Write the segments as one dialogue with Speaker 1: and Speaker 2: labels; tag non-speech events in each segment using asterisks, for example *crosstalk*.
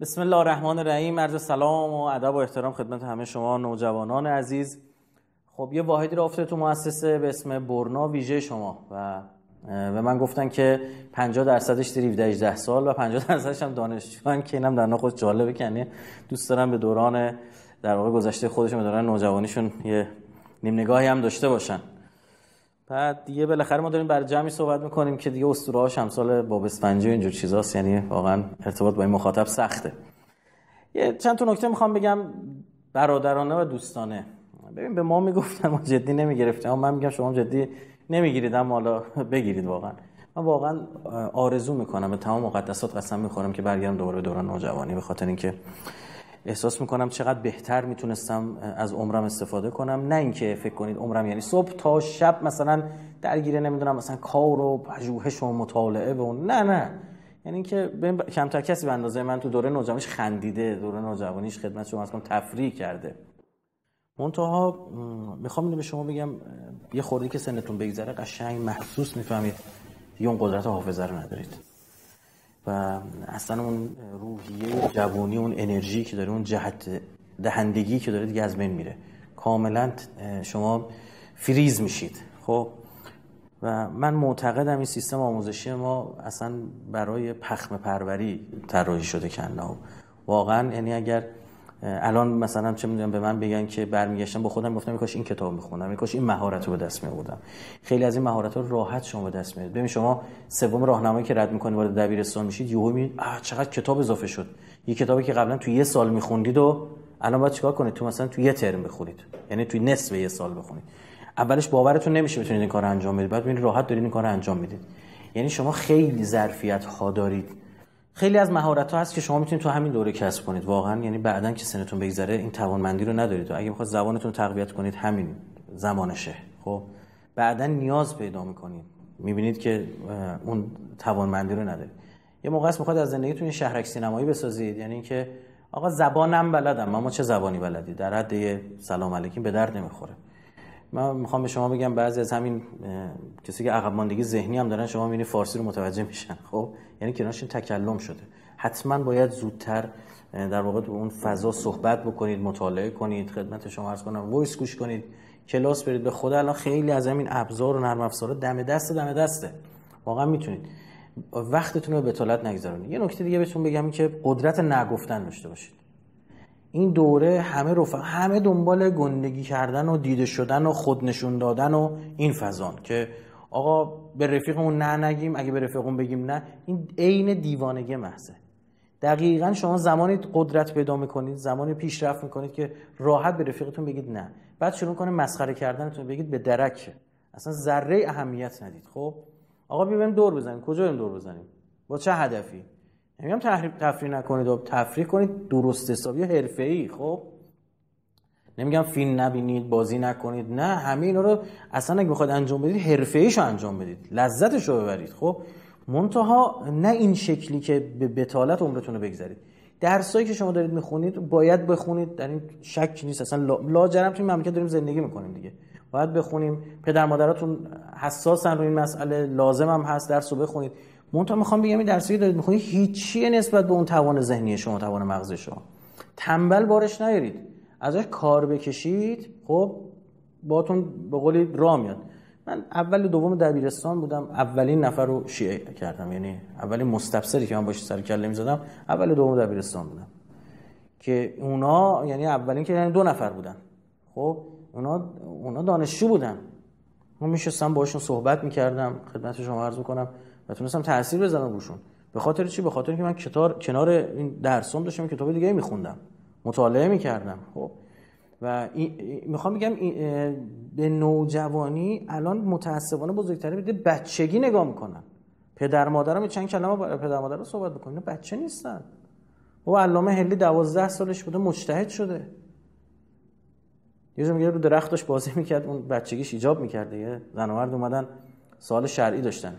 Speaker 1: بسم الله الرحمن الرحیم عرض سلام و ادب و احترام خدمت همه شما نوجوانان عزیز. خب یه واحدی رو افتاده تو مؤسسه به اسم برنا ویژه شما و به من گفتن که 50 درصدش 17 18 سال و 50 درصدش هم دانشجوان که اینم در خود جالبه که یعنی دوست دارم به دوران در واقع گذشته خودشون به دوران نوجوانیشون یه نیم نگاهی هم داشته باشن. بعد دیگه بالاخره ما داریم برای جمعی صحبت می‌کنیم که دیگه اسطوره هاش امثال باب اسفنجی و اینجور چیزاست. یعنی واقعا ارتباط با این مخاطب سخته. یه چند تا نکته می‌خوام بگم برادرانه و دوستانه. ببین به ما می‌گفتن ما جدی نمی‌گرفتیم. من میگم شما جدی نمی‌گیرید اما حالا بگیرید واقعا. من واقعا آرزو می‌کنم به تمام مقدسات قسم می‌خورم که برگردم دوباره دوران نوجوانی به خاطر اینکه احساس می‌کنم چقدر بهتر می‌تونستم از عمرم استفاده کنم. نه اینکه فکر کنید عمرم یعنی صبح تا شب مثلا درگیره نمی‌دونم مثلا کار و پژوهش و مطالعه و نه نه. یعنی اینکه کمتر کسی به اندازه من تو دوره نوجوانیش خندیده دوره نوجوانیش خدمت شما اصلا تفریح کرده. منتها می‌خوام اینو به شما بگم یه خوردی که سنتون بگذره قشنگ محسوس می‌فهمید یه اون قدرت حافظه رو ندارید. و اصلا اون روحیه جوانی اون انرژی که داره اون جهت دهندگی که داره دیگه از بین میره. کاملا شما فریز میشید. خب؟ و من معتقدم این سیستم آموزشی ما اصلا برای پخم پروری طراحی شده کنه واقعا یعنی اگر الان مثلا چه می‌دونم به من بگن که برمیگشتم با خودم گفتم میکاش این کتاب می‌خونم میکاش این مهارت رو به دست میآوردم. خیلی از این مهارت رو راحت شما به دست میارید ببین شما سوم راهنمایی که رد می‌کنید وارد دبیرستان میشید یهو می‌بینید چقدر کتاب اضافه شد. یه کتابی که قبلا تو یه سال میخوندید و الان باید چیکار کنید؟ تو مثلا تو یه ترم بخونید. یعنی تو نصف یه سال بخونید. اولش باورتون نمیشه بتونید این کار انجام بدید. بعد ببینید راحت دارید این کار انجام می‌دید. یعنی شما خیلی ظرفیت ها دارید. خیلی از مهارت ها هست که شما می‌تونید تو همین دوره کسب کنید. واقعا یعنی بعدا که سنتون بگذره این توانمندی رو ندارید. و اگه می‌خواد زبانتون تقویت کنید همین زمانشه خب؟ بعدا نیاز پیدا می‌کنید. می‌بینید که اون توانمندی رو ندارید. یه موقع است می‌خواد از زندگیتون شهرک سینمایی بسازید. یعنی اینکه آقا زبانم بلدم اما چه زبانی بلدی؟ در حد سلام علیکم به درد نمی‌خوره. من می‌خوام به شما بگم بعضی از همین کسی که عقب ماندگی ذهنی هم دارن شما می‌بینید فارسی رو متوجه میشن. خب؟ یعنی کنارشون تکلم شده. حتما باید زودتر در واقع تو اون فضا صحبت بکنید مطالعه کنید خدمت شما عرض کنم voice گوش کنید کلاس برید. به خدا الان خیلی از همین ابزار و نرم افزارا دم دست دم دسته واقعا می‌تونید. وقتتون رو به بتالت نگذرونید یه نکته دیگه بهتون بگم که قدرت نگفتن داشته باشید. این دوره همه رفق همه دنبال گندگی کردن و دیده شدن و خود نشون دادن و این فضان که آقا به رفیقمون نه نگیم اگه به رفیقمون بگیم نه این عین دیوانگی محضه. دقیقا شما زمانی قدرت پیدا می‌کنید زمانی پیشرفت می‌کنید که راحت به رفیقتون بگید نه. بعد شروع کنه مسخره کردنتون بگید به درک. اصلا ذره اهمیت ندید. خب؟ آقا بیایم دور بزنیم. کجا بریم دور بزنیم؟ با چه هدفی؟ نمیگم تفریح نکنید و تفریح کنید درست حسابی حرفه‌ای خب؟ نمیگم فیلم نبینید بازی نکنید نه همه اینا رو اصلا اگه بخواید انجام بدید حرفه‌ایشو انجام بدید لذتش رو ببرید خب؟ منتها نه این شکلی که به بتالت عمرتون رو بگذارید. درسایی که شما دارید می‌خونید باید بخونید در این شک نیست اصلا لاجرم تو این مملکت داریم زندگی می‌کنیم دیگه. باید بخونیم. پدر مادراتون حساسن روی این مسئله لازم هم هست درس رو بخونید. منتها می‌خوام بگم این درسی دارید می‌خونید هیچی نسبت به اون توان ذهنی شما توان مغز شما. تنبل بارش نیارید. ازش کار بکشید خب باتون به قولی را میاد. من اول دوم دبیرستان بودم اولین نفر رو شیعه کردم یعنی اولین مستبصری که من باش سر کله می‌زدم اول دوم دبیرستان بودم. که اونا یعنی اولین که یعنی دو نفر بودن. خب اونا اونا دانشجو بودن. من میشستم باشون صحبت می‌کردم خدمت شما عرض می‌کنم. و تونستم تاثیر بزنم روشون. به خاطر چی؟ به خاطر اینکه من کتاب کنار این درسام داشتم کتاب دیگه میخوندم. مطالعه می‌کردم خب. و می‌خوام بگم به نوجوانی الان متاسفانه بزرگتره به بچگی نگاه می‌کنن. پدر مادرم چند کلمه با پدر مادر رو صحبت بکنین بچه نیستن. و علامه هلی دوازده سالش بوده مجتهد شده. یه جا میگه رو درختش بازی می‌کرد اون بچگیش ایجاب می‌کرد دیگه. زن اومدن سوال شرعی داشتن.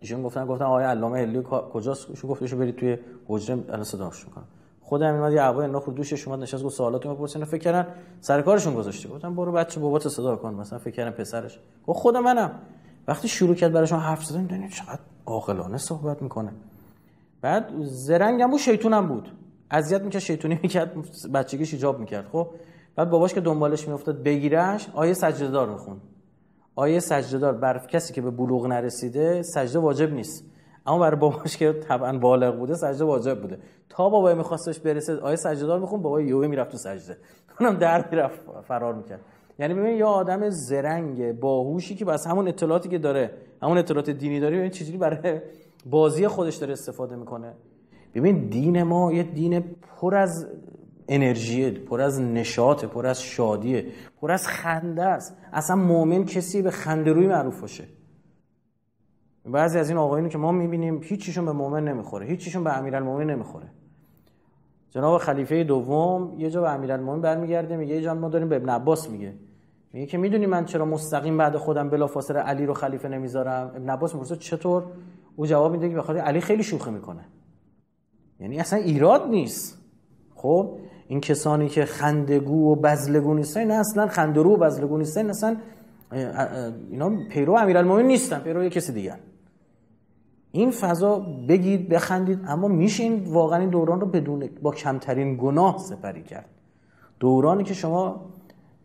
Speaker 1: ایشون گفتن گفتن آقای علامه هلی کجاست؟ ایشون گفت برید توی حجره الان صداش می‌کنم. خودم اومد یه عبای انداخت رو دوشش اومد نشست گفت سوالاتو بپرسین فکر کردن سر کارشون گذاشته. گفتم برو بچه بابات صدا کن. مثلا فکر کردن پسرش. گفت خود منم. وقتی شروع کرد براشون حرف زدن می‌دونید چقدر عاقلانه صحبت می‌کنه. بعد زرنگ هم بود شیطون هم بود. اذیت می‌کرد شیطونی می‌کرد بچگیش ایجاب می‌کرد. خب بعد باباش که دنبالش میافتاد بگیرش آیه سجده دار میخون آیه سجده دار بر کسی که به بلوغ نرسیده سجده واجب نیست. اما برای باباش که طبعا بالغ بوده سجده واجب بوده. تا بابا میخواستش برسه آیه سجده دار میخون بابا یهو می‌رفت تو سجده. اونم در می‌رفت فرار می‌کرد. یعنی ببین یا آدم زرنگ باهوشی که بس همون اطلاعاتی که داره همون اطلاعات دینی داره ببین چجوری برای بازی خودش داره استفاده می‌کنه. ببین دین ما یه دین پر از انرژیه پر از نشاطه پر از شادیه پر از خنده است. اصلا مؤمن کسی به خنده روی معروف باشه. بعضی از این آقایونی که ما می‌بینیم هیچیشون به مؤمن نمی‌خوره. هیچیشون به امیرالمومنین نمی‌خوره. جناب خلیفه دوم یه جا به امیرالمومنین برمیگرده میگه یه جا ما داریم به ابن عباس میگه. میگه که می‌دونی من چرا مستقیم بعد خودم بلافاصله علی رو خلیفه نمی‌ذارم؟ ابن عباس می‌پرسه چطور؟ او جواب میده که بخاطر علی خیلی شوخی می‌کنه. یعنی اصلا ایراد نیست. خب؟ این کسانی که خندگو و بزلگو نیستن نه اصلا خندرو و بزلگو نیستن اصلا اینا پیرو امیرالمومنین نیستن پیرو یه کسی دیگر این فضا بگید بخندید اما میشه این واقعا این دوران رو بدون با کمترین گناه سپری کرد. دورانی که شما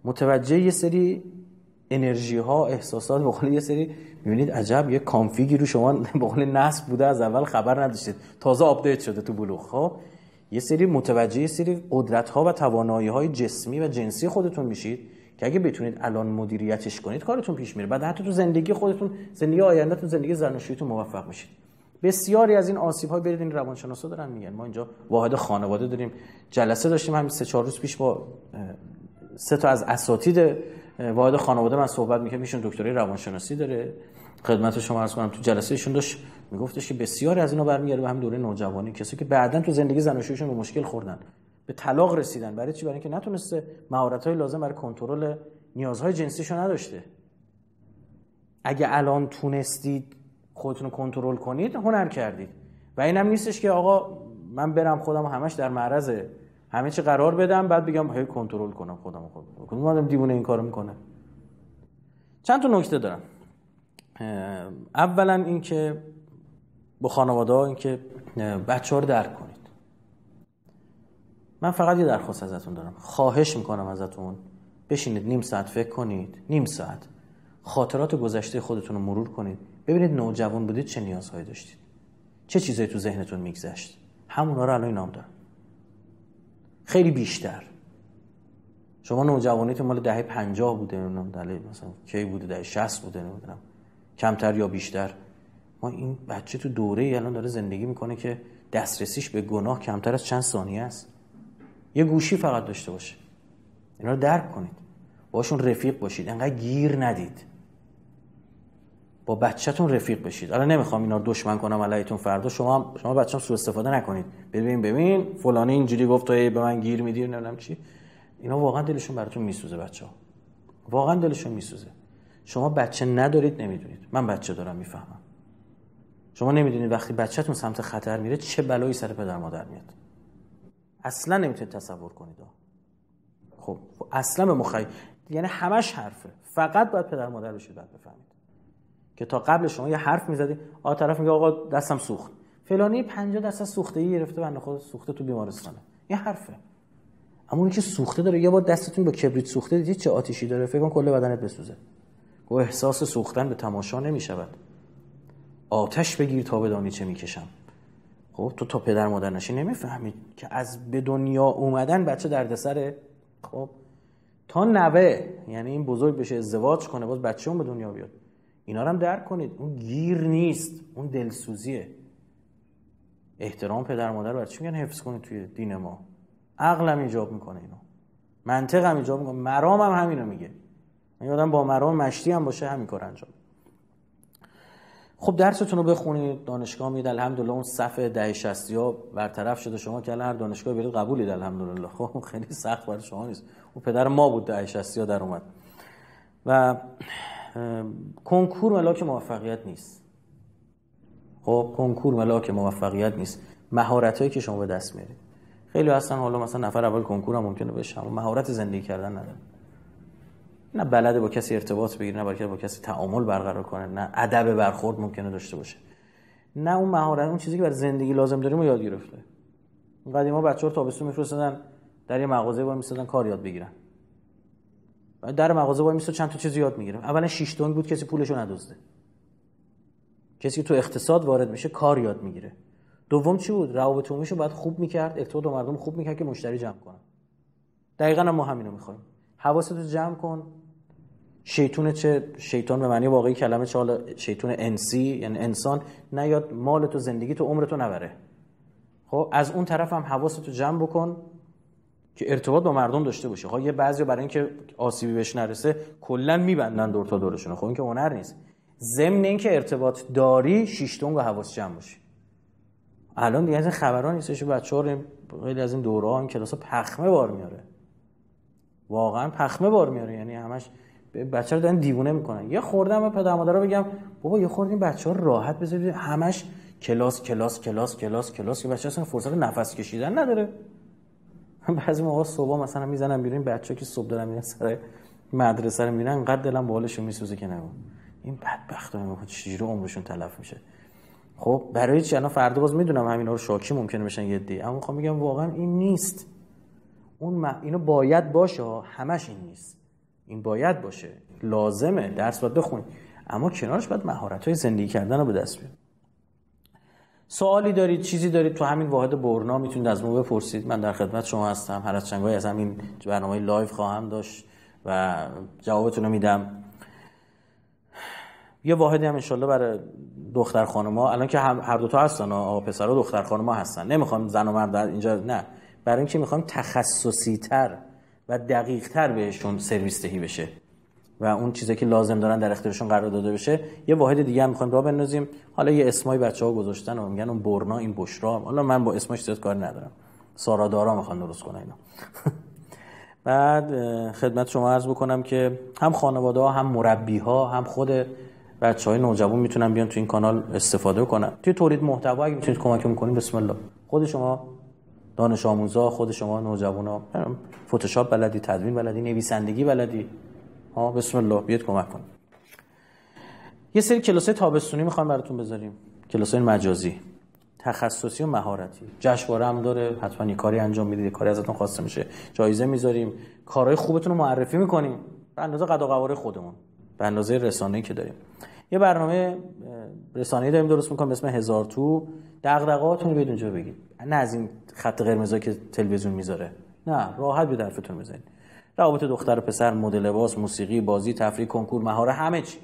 Speaker 1: متوجه یه سری انرژی ها احساسات به قول یه سری می‌بینید عجب یه config ی رو شما *laughs* به قول نصب بوده از اول خبر نداشتید. تازه آپدیت شده تو بلوغ خب؟ یه سری متوجه یه سری قدرت ها و توانایی های جسمی و جنسی خودتون میشید که اگه بتونید الان مدیریتش کنید کارتون پیش میره. بعد حتی تو زندگی خودتون زندگی آیندهتون زندگی زناشوییتون موفق میشید. بسیاری از این آسیب های برید این روانشناسا دارن میگن. ما اینجا واحد خانواده داریم. جلسه داشتیم همین سه چهار روز پیش با سه تا از اساتید واحد خانواده من صحبت می‌کنم ایشون دکترای روانشناسی داره. خدمت شما عرض کنم تو جلسه ایشون داشت میگفتش که بسیاری از اینا برمیگرده به هم دوره نوجوانی کسی که بعدا تو زندگی زناشوییشون به مشکل خوردن به طلاق رسیدن. برای چی؟ برای اینکه نتونسته مهارت های لازم برای کنترل نیازهای جنسیشو نداشته. اگه الان تونستید خودتون رو کنترل کنید هنر کردید. و اینم نیستش که آقا من برم خودم همش در معرض همه چی قرار بدم بعد بگم هی کنترل کنم خودم خودم. کدوم آدم دیوونه این کارو می‌کنه چند تا نکته دارم. اولا اینکه با خانواده ها اینکه بچه ها رو درک کنید. من فقط یه درخواست ازتون دارم. خواهش می‌کنم ازتون. بشینید نیم ساعت فکر کنید. نیم ساعت. خاطرات گذشته خودتون رو مرور کنید. ببینید نوجوان بودید چه نیازهایی داشتید. چه چیزایی تو ذهنتون میگذشت. همونا رو الان نام دارم. خیلی بیشتر. شما نوجوانیتون مال دهه 50 بوده نمی‌دونم مثلا کی بوده دهه 60 بوده نمی‌دونم. کمتر یا بیشتر. ما این بچه تو دوره ای الان داره زندگی می‌کنه که دسترسیش به گناه کمتر از چند ثانیه است. یه گوشی فقط داشته باشه. اینا رو درک کنید. باشون رفیق باشید. انقدر گیر ندید. با بچهتون رفیق بشید. الان نمی‌خوام اینا دشمن کنم علیتون فردا. شما شما بچه‌ام سوء استفاده نکنید. ببین ببین. فلانی اینجوری گفت تو به من گیر میدی نمی‌دونم چی. اینا واقعا دلشون براتون میسوزه بچه‌ها. واقعا دلشون میسوزه. شما بچه ندارید نمی‌دونید. من بچه دارم می‌فهمم. شما نمی‌دونید وقتی بچهتون سمت خطر میره چه بلایی سر پدر مادر میاد. اصلا نمی‌تونید تصور کنید خب اصلا به مخی یعنی همش حرفه. فقط باید پدر مادر بشید بعد بفهمید. که تا قبل شما یه حرف می‌زدی آ طرف میگه آقا دستم سوخت. فلانی 50 درصد سوختگی گرفته بنده خود سوخته تو بیمارستانه. یه حرفه. اما اونی که سوخته داره یه بار دستتون با کبریت سوخته دیدید چه آتیشی داره فکر کن کل بدنت بسوزه. گو احساس سوختن به تماشا نمی‌شود. آتش بگیر تا بدانی چه می‌کشم. خب تو تا پدر مادر نشی نمی‌فهمی که از به دنیا اومدن بچه دردسره. خب تا نوه یعنی این بزرگ بشه ازدواج کنه باز بچه اون به دنیا بیاد. اینا رو هم درک کنید. اون گیر نیست اون دلسوزیه. احترام پدر مادر چی میگن حفظ کنید توی دین ما؟ عقلم ایجاب می‌کنه اینو. منطق هم ایجاب می‌کنه. مرام هم همینو میگه. یادم با مرام مشتی هم باشه همین کار انجام. خب درستون رو بخونید دانشگاه میید الحمدلله اون صفحه ده شستی ها برطرف شده. شما که هر دانشگاه برید قبولید الحمدلله. *laughs* خب خیلی سخت برای شما نیست. اون پدر ما بود ده شستی ها در اومد. و کنکور ملاک موفقیت نیست. خب کنکور ملاک موفقیت نیست. مهارت هایی که شما به دست میارید. خیلی هستن حالا مثلا نفر اول کنکور هم ممکنه بشه مهارت زندگی کردن نداره. نه بلده با کسی ارتباط بگیره نه با کسی تعامل برقرار کنه نه ادب برخورد ممکنه داشته باشه. نه اون مهارت اون چیزی که برای زندگی لازم داریم رو یاد گرفته. قدیما بچه‌ها تابستون میفرستادن در یه مغازه وای میستادن کار یاد بگیرن. در مغازه وای میستاد چند تا چیز یاد می‌گیره اولا شش تونگ بود کسی پولشو ندزده. کسی که تو اقتصاد وارد میشه کار یاد می‌گیره. دوم چی بود؟ روابط عمومیشو باید خوب می‌کرد ارتباط با مردم خوب می‌کرد که مشتری جمع کنه. دقیقا ما همینو می‌خوایم. حواستو جمع کن. شیطون چه شیطان به معنی واقعی کلمه چه شیطون انسی یعنی انسان نیاد مال تو زندگی تو عمر تو نبره. خب از اون طرف هم حواستو جمع بکن که ارتباط با مردم داشته باشه خب یه بعضی برای اینکه آسیبی بهش نرسه کلا میبندن دور تا دورشون خب این که هنر نیست. ضمن اینکه ارتباط داری شیشتون و حواس جمع باشی. الان دیگه از این خبرها نیستش بچه‌ها خیلی از این دوره این کلاسا پخمه بار میاره. واقعا پخمه بار میاره. یعنی همش بچه رو دارن دیوونه می‌کنن. یه خوردم به پدر مادر بگم بابا یه خوردیم بچه ها راحت بذارید. همش کلاس کلاس کلاس کلاس کلاس. که بچه اصلا فرصت نفس کشیدن نداره. *laughs* بعضی موقع صبح مثلا می‌زنم بیرون بچه که صبح دارن میرن سر مدرسه رو میرن انقدر دلم بالشون میسوزه که نگو این بدبخت ها چجوری عمرشون تلف میشه؟ خب برای چی؟ الان فردا باز می‌دونم همینا رو شاکی ممکنه بشن یه عده‌ای. اما می‌خوام میگم واقعا این نیست. اون اینو باید باشه همش این نیست. این باید باشه. لازمه. درس باید بخونی. اما کنارش باید مهارت های زندگی کردن رو به دست بیارید سوالی دارید چیزی دارید تو همین واحد برنا می‌تونید از ما بپرسید. من در خدمت شما هستم. هر از چندگاهی از همین برنامه لایو خواهم داشت و جوابتون رو میدم. یه واحدی هم انشالله برای دختر خانما الان که هر دوتا هستن آقا پسر و دختر خانما هستن. نمی‌خوام زن و مرد اینجا نه. برای اینکه می‌خوایم تخصصی تر و دقیق تر بهشون سرویس دهی بشه. و اون چیزی که لازم دارن در اختیارشون قرار داده بشه یه واحد دیگه هم می‌خوایم راه بندازیم. حالا یه اسمای بچه‌ها گذاشتن و میگن اون برنا این بشرا. حالا من با اسمش زیاد کار ندارم. سارا دارا می‌خوان درست کنه اینا *laughs* بعد خدمت شما عرض بکنم که هم خانواده ها هم مربی ها هم خود بچه های نوجوان می‌تونن بیان تو این کانال استفاده کنن. توی تولید محتوا اگه می‌تونید کمک می‌کنیم بسم الله. خود شما دانش آموزا خود شما نوجوانا. فتوشاپ بلدی تدوین بلدی نویسندگی بلدی. ها بسم الله. بیاد کمک کن. یه سری کلاس تابستونی می‌خوام براتون بذاریم. کلاس مجازی تخصصی و مهارتی. جشنواره هم داره حتما یه کاری انجام می‌دید کاری ازتون خواسته میشه. جایزه می‌ذاریم. کارهای خوبتون رو معرفی می‌کنیم. به اندازه قد و خودمون. به اندازه رسانه‌ای که داریم. یه برنامه رسانه‌ای داریم درست می‌کنم به اسم هزار تو. دغدغه‌هاتون رو بیاد اونجا بگید. نه از این خط قرمزا که تلویزیون می‌ذاره. نه راحت به حرفتون بزنید. روابط دختر و پسر مد لباس موسیقی بازی تفریح کنکور مهاره همه چی.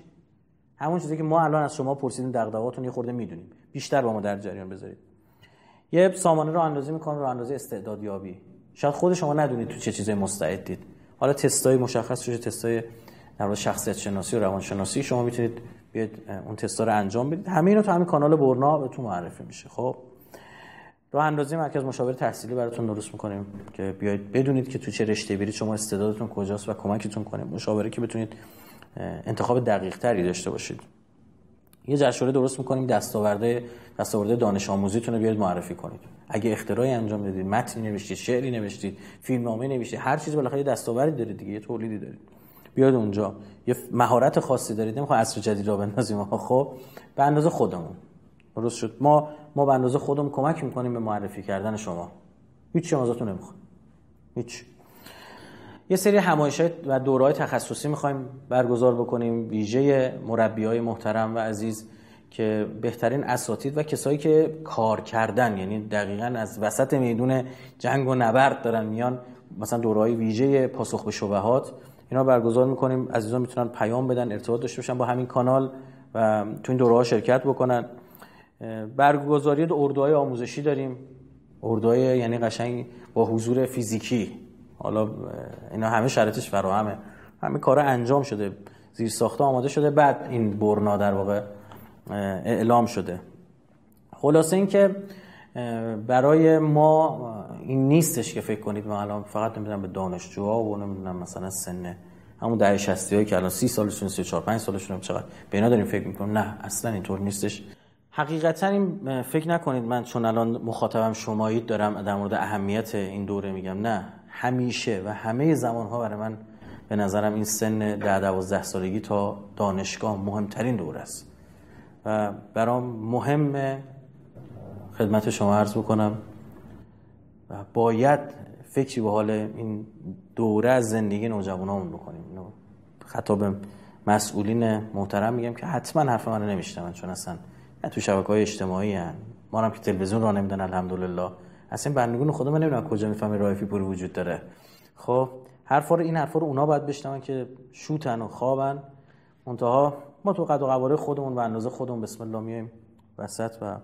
Speaker 1: همون چیزی که ما الان از شما پرسیدیم دغدغه‌هاتون یه خورده می‌دونیم. بیشتر با ما در جریان بذارید. یه سامانه رو اندازی می‌کنه رو اندازه استعدادیابی. شاید خود شما ندونید تو چه چیزای مستعدید حالا تستای مشخص شده تستای در شخصیت شناسی و روان شناسی شما می‌تونید بیاید اون تستا رو انجام بدید. همه اینو تو همین کانال برنا بهتون معرفی میشه. خب؟ راه اندازی مرکز مشاور تحصیلی براتون درست می‌کنیم که بیاید بدونید که تو چه رشته برید شما استعدادتون کجاست و کمکتون کنیم مشاوره که بتونید انتخاب دقیق تری داشته باشید. یه جشنواره درست می‌کنیم. دستاورده دستاورده دانش آموزیتون رو بیاید معرفی کنید. اگه اختراعی انجام دادید متنی نوشتید شعری نوشتید فیلمنامه نوشتید هر چیز بالاخره دستاوردی دارید دیگه یه تولیدی دارید. بیاد اونجا. یه مهارت خاصی دارید. نمی‌خوام عصر جدید را بندازیم. *laughs* خب به اندازه خودمون. درست شد. ما ما به اندازه خودمون کمک می‌کنیم به معرفی کردن شما. هیچ چیز ازتون نمی‌خوام. هیچ. یه سری همایش و دورهای تخصصی می‌خوایم برگزار بکنیم. ویژه مربی های محترم و عزیز که بهترین اساتید و کسایی که کار کردن یعنی دقیقا از وسط میدون جنگ و نبرد دارن میان. مثلا دورهای ویژه پاسخ به شبهات. اینا برگزار می‌کنیم. عزیزان می‌تونن پیام بدن ارتباط داشته باشن با همین کانال و تو این دوره شرکت بکنن. برگزاری اردوهای آموزشی داریم. اردوهای یعنی قشنگ با حضور فیزیکی. حالا اینا همه شرطش فراهمه. همه کارا انجام شده. زیر ساخته آماده شده. بعد این برنا در واقع اعلام شده. خلاصه اینکه برای ما این نیستش که فکر کنید ما الان فقط نمی‌دونم به دانشجوها و نمی‌دونم مثلا سن همون دهه 60 هایی که الان 30 سالشون 34 5 سالشون چقدر به اینا داریم فکر می‌کنیم. نه اصلا اینطور نیستش. حقیقتا این فکر نکنید من چون الان مخاطبم شمایید دارم در مورد اهمیت این دوره میگم. نه همیشه و همه زمان ها برای من به نظرم این سن ده 12 سالگی تا دانشگاه مهمترین دوره است. و برام مهمه خدمت شما عرض بکنم. و باید فکری به حال این دوره از زندگی نوجوانامون بکنیم. خطاب مسئولین محترم میگم که حتما حرف منو نمیشنون چون اصلا تو شبکه های اجتماعی هن. ما هم که تلویزیون را نمیدن الحمدلله. اصلا بندگون خودم نمی‌دونم کجا می‌فهمی رایفی پوری وجود داره. خب حرفا رو این حرفا رو اونا باید بشنون که شوتن و خوابن. منتها ما تو قد و قواره خودمون و اندازه خودمون بسم الله میایم وسط و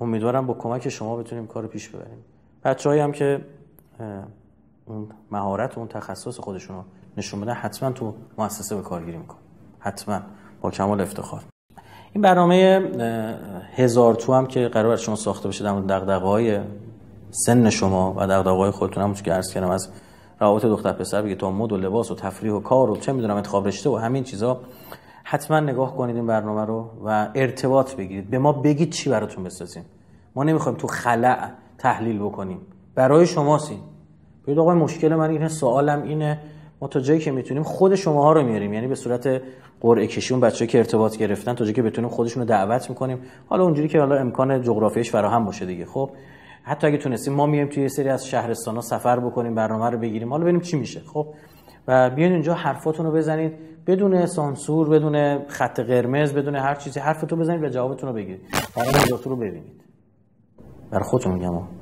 Speaker 1: امیدوارم با کمک شما بتونیم کار پیش ببریم. بچه‌ای هم که اون مهارت و اون تخصص خودشون رو نشون بدن حتما تو مؤسسه به کارگیری میکن حتما با کمال افتخار. این برنامه هزار تو هم که قرار شما ساخته بشه در دغدغه‌های سن شما و دغدغه‌های خودتون هم که عرض کردم از روابط دختر پسر بگه تا مد و لباس و تفریح و کار و چه می‌دونم انتخاب رشته و همین چیزا. حتما نگاه کنید این برنامه رو و ارتباط بگیرید. به ما بگید چی براتون بسازیم. ما نمی‌خوایم تو خلع تحلیل بکنیم. برای شماست این بگید مشکل من اینه سوالم اینه. ما تا جایی که می‌تونیم خود شماها رو میاریم. یعنی به صورت قرعه کشی اون که ارتباط گرفتن تا جایی که بتونیم خودشون رو دعوت می‌کنیم. حالا اونجوری که حالا امکان جغرافیش فراهم باشه دیگه. خب حتی اگه تونستیم ما میایم توی سری از شهرستان ها سفر بکنیم برنامه رو بگیریم. حالا ببینیم چی میشه. خب و بیاین اینجا حرفاتون رو بزنید. بدون سانسور بدون خط قرمز بدون هر چیزی حرفتون بزنید و جوابتون رو بگیرید برای رو ببینید. برای خودتون میگم